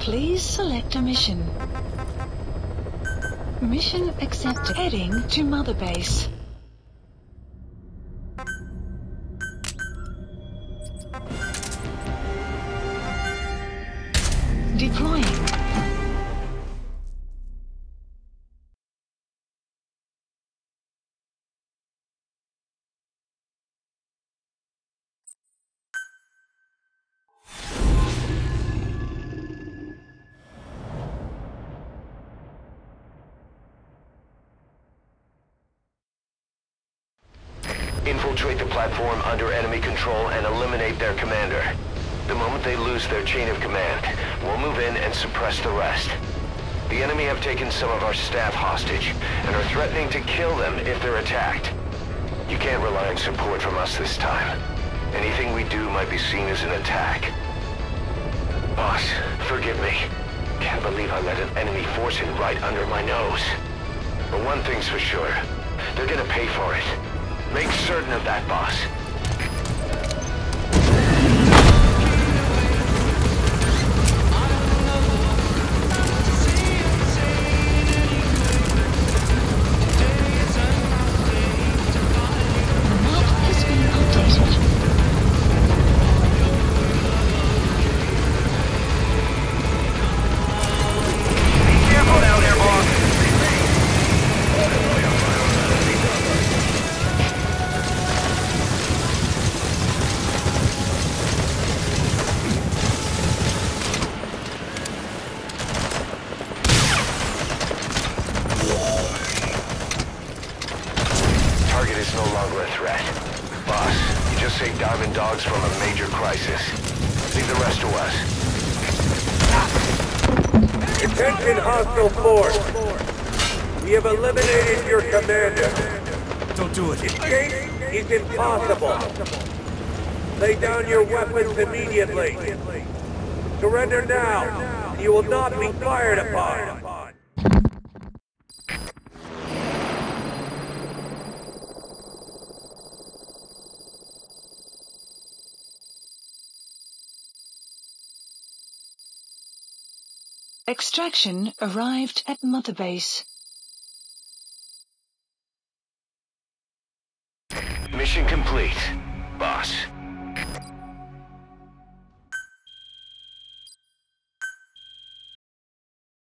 Please select a mission. Mission accepted. Heading to Mother Base. Deploying. Infiltrate the platform under enemy control and eliminate their commander. The moment they lose their chain of command, we'll move in and suppress the rest. The enemy have taken some of our staff hostage and are threatening to kill them if they're attacked. You can't rely on support from us this time. Anything we do might be seen as an attack. Boss, forgive me. Can't believe I let an enemy force in right under my nose. But one thing's for sure. They're gonna pay for it. Make certain of that, boss. Longer a threat. Boss, you just saved Diamond Dogs from a major crisis. Leave the rest to us. Attention hostile force. We have eliminated your commander. Don't do it. Escape is impossible. Lay down your weapons immediately. Surrender now. and You will not be fired upon. Extraction arrived at Mother Base. Mission complete, boss.